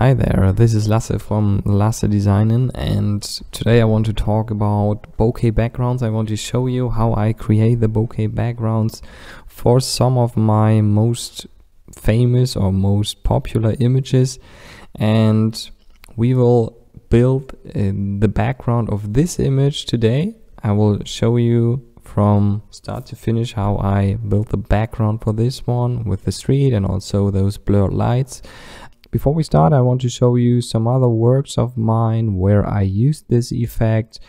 Hi there, this is Lasse from Lasse Designen and today I want to talk about bokeh backgrounds. I want to show you how I create the bokeh backgrounds for some of my most famous or most popular images and we will build uh, the background of this image today. I will show you from start to finish how I built the background for this one with the street and also those blurred lights. Before we start, I want to show you some other works of mine where I used this effect.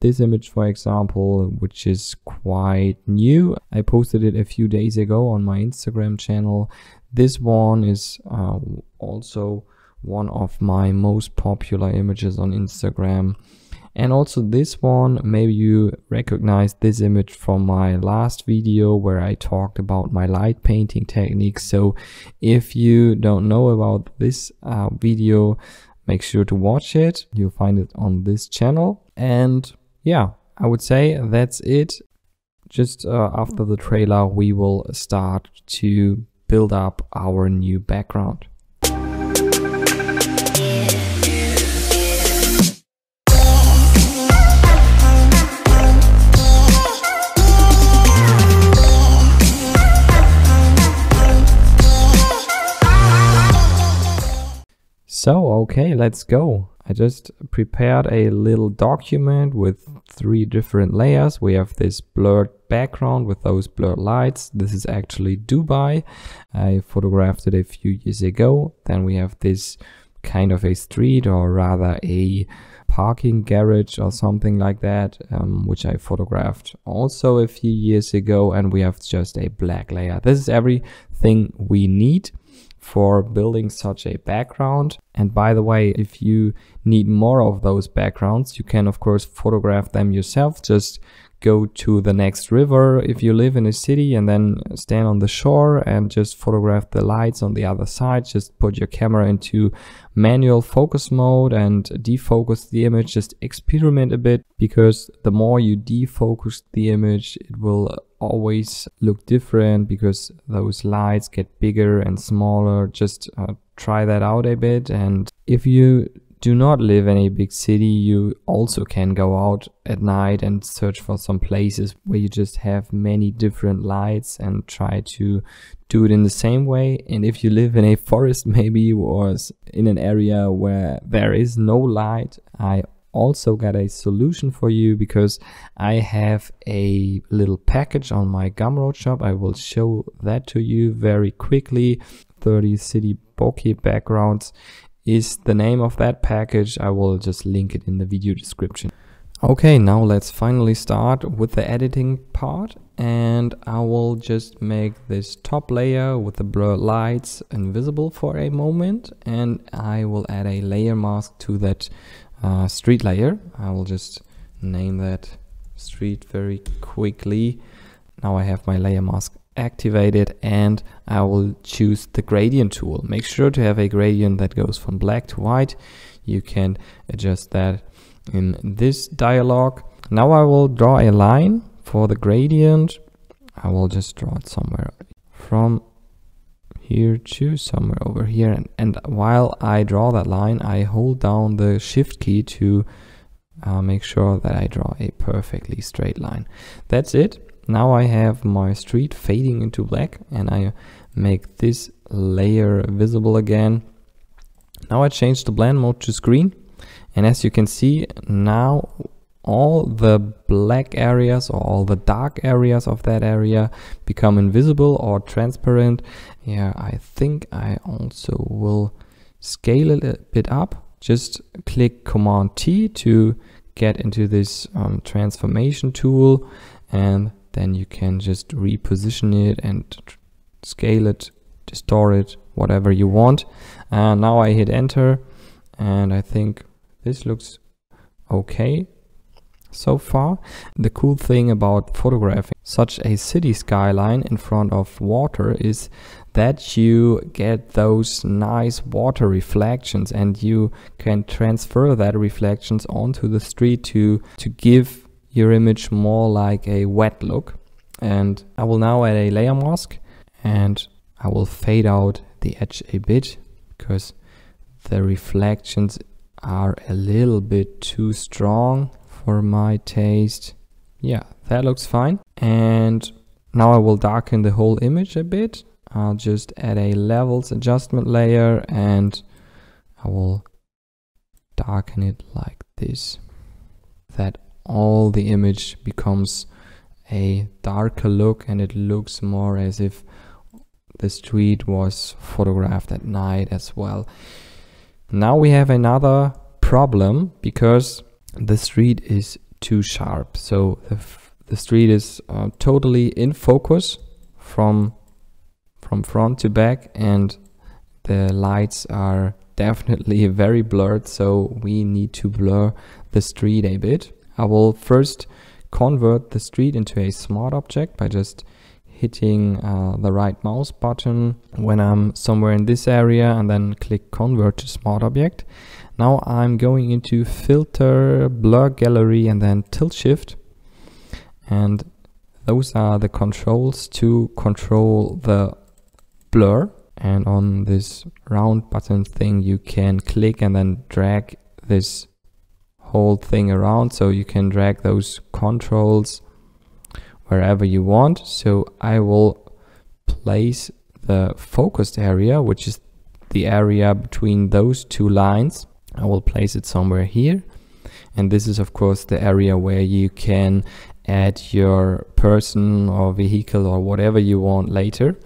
This image, for example, which is quite new. I posted it a few days ago on my Instagram channel. This one is uh, also one of my most popular images on Instagram. And also this one, maybe you recognize this image from my last video where I talked about my light painting techniques. So if you don't know about this uh, video, make sure to watch it. You'll find it on this channel. And yeah, I would say that's it. Just uh, after the trailer, we will start to build up our new background. So, okay, let's go. I just prepared a little document with three different layers. We have this blurred background with those blurred lights. This is actually Dubai. I photographed it a few years ago. Then we have this kind of a street or rather a parking garage or something like that, um, which I photographed also a few years ago. And we have just a black layer. This is everything we need for building such a background. And by the way, if you need more of those backgrounds, you can of course photograph them yourself. Just go to the next river if you live in a city and then stand on the shore and just photograph the lights on the other side just put your camera into manual focus mode and defocus the image just experiment a bit because the more you defocus the image it will always look different because those lights get bigger and smaller just uh, try that out a bit and if you do not live in a big city, you also can go out at night and search for some places where you just have many different lights and try to do it in the same way. And if you live in a forest, maybe, or in an area where there is no light, I also got a solution for you because I have a little package on my Gumroad shop. I will show that to you very quickly. 30 city bokeh backgrounds is the name of that package. I will just link it in the video description. Okay, now let's finally start with the editing part and I will just make this top layer with the blur lights invisible for a moment and I will add a layer mask to that uh, street layer. I will just name that street very quickly. Now I have my layer mask activated and I will choose the gradient tool. Make sure to have a gradient that goes from black to white. You can adjust that in this dialog. Now I will draw a line for the gradient. I will just draw it somewhere from here to somewhere over here. And, and while I draw that line, I hold down the shift key to uh, make sure that I draw a perfectly straight line. That's it. Now I have my street fading into black and I make this layer visible again. Now I change the blend mode to screen and as you can see now all the black areas or all the dark areas of that area become invisible or transparent. Yeah, I think I also will scale it a bit up. Just click Command T to get into this um, transformation tool and then you can just reposition it and scale it, distort it, whatever you want. And now I hit enter and I think this looks okay so far. The cool thing about photographing such a city skyline in front of water is that you get those nice water reflections and you can transfer that reflections onto the street to to give your image more like a wet look. And I will now add a layer mask and I will fade out the edge a bit because the reflections are a little bit too strong for my taste. Yeah, that looks fine. And now I will darken the whole image a bit. I'll just add a levels adjustment layer and I will darken it like this. That all the image becomes a darker look and it looks more as if the street was photographed at night as well. Now we have another problem because the street is too sharp. So the, the street is uh, totally in focus from from front to back and the lights are definitely very blurred so we need to blur the street a bit. I will first convert the street into a smart object by just hitting uh, the right mouse button when I'm somewhere in this area and then click convert to smart object. Now I'm going into filter, blur gallery and then tilt shift and those are the controls to control the blur and on this round button thing you can click and then drag this whole thing around so you can drag those controls wherever you want. So I will place the focused area, which is the area between those two lines. I will place it somewhere here. And this is of course the area where you can add your person or vehicle or whatever you want later.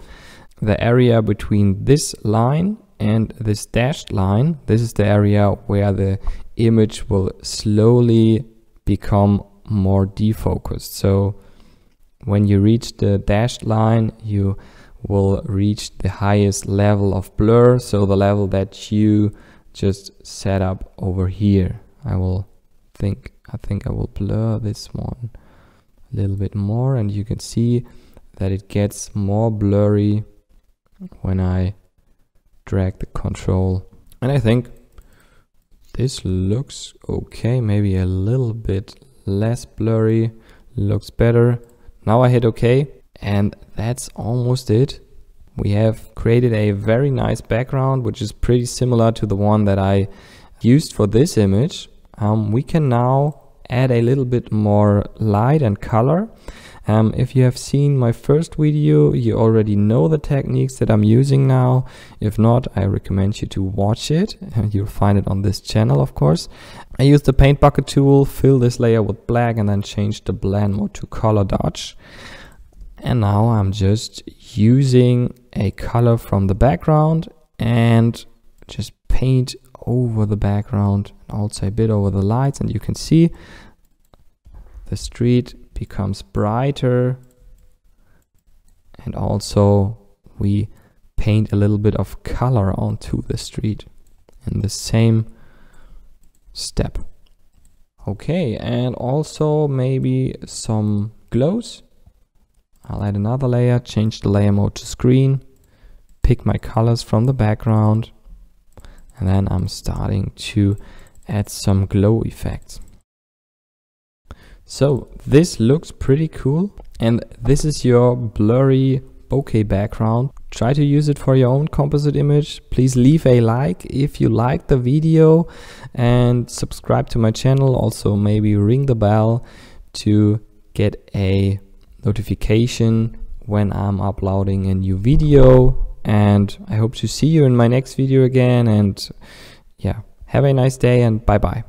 The area between this line and this dashed line, this is the area where the image will slowly become more defocused. So when you reach the dashed line, you will reach the highest level of blur. So the level that you just set up over here. I will think, I think I will blur this one a little bit more and you can see that it gets more blurry when I drag the control. And I think this looks okay, maybe a little bit less blurry, looks better. Now I hit OK and that's almost it. We have created a very nice background which is pretty similar to the one that I used for this image. Um, we can now add a little bit more light and color. Um, if you have seen my first video, you already know the techniques that I'm using now. If not, I recommend you to watch it. And you'll find it on this channel, of course. I use the paint bucket tool, fill this layer with black and then change the blend mode to color dodge. And now I'm just using a color from the background and just paint over the background and also a bit over the lights and you can see the street becomes brighter and also we paint a little bit of color onto the street in the same step. Okay, and also maybe some glows. I'll add another layer, change the layer mode to screen, pick my colors from the background, and then I'm starting to add some glow effects. So this looks pretty cool and this is your blurry bokeh background. Try to use it for your own composite image. Please leave a like if you liked the video and subscribe to my channel. Also maybe ring the bell to get a notification when I'm uploading a new video. And I hope to see you in my next video again. And yeah, have a nice day and bye bye.